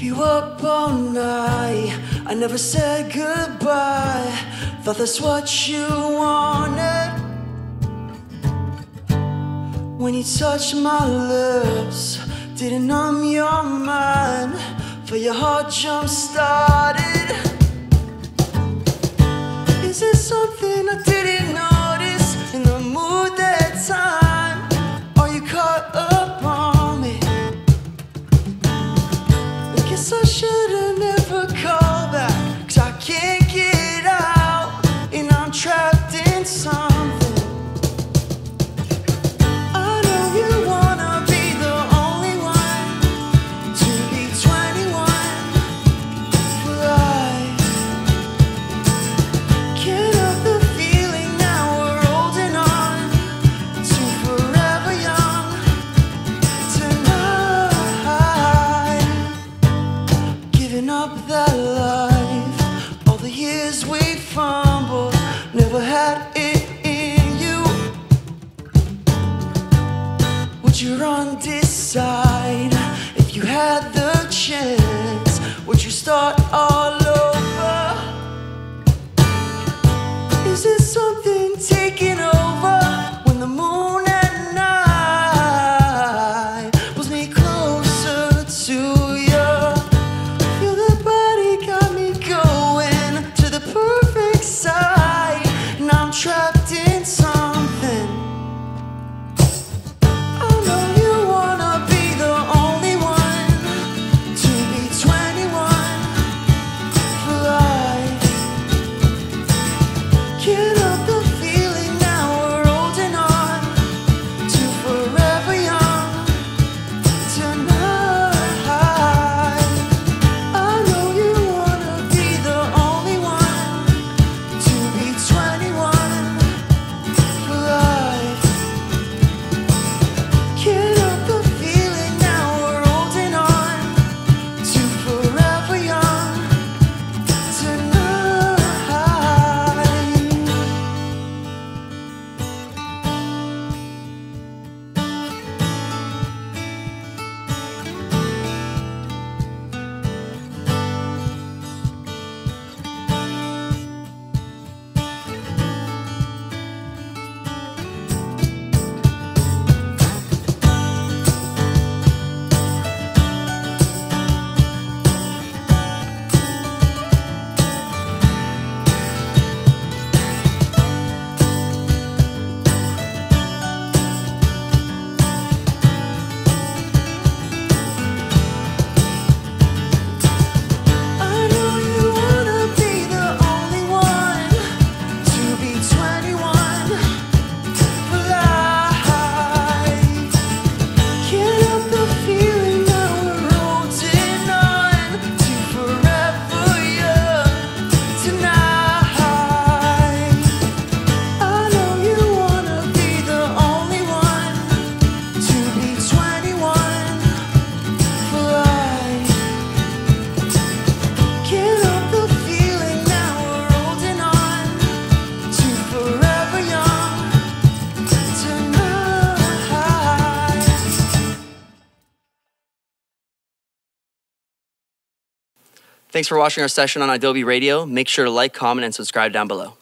Keep you up all night. I never said goodbye. Thought that's what you wanted. When you touched my lips, didn't numb your mind. For your heart jump started. years we fumbled, never had it in you. Would you run this side if you had the chance? Would you start all over? Is it something? trapped Thanks for watching our session on idobi Radio. Make sure to like, comment, and subscribe down below.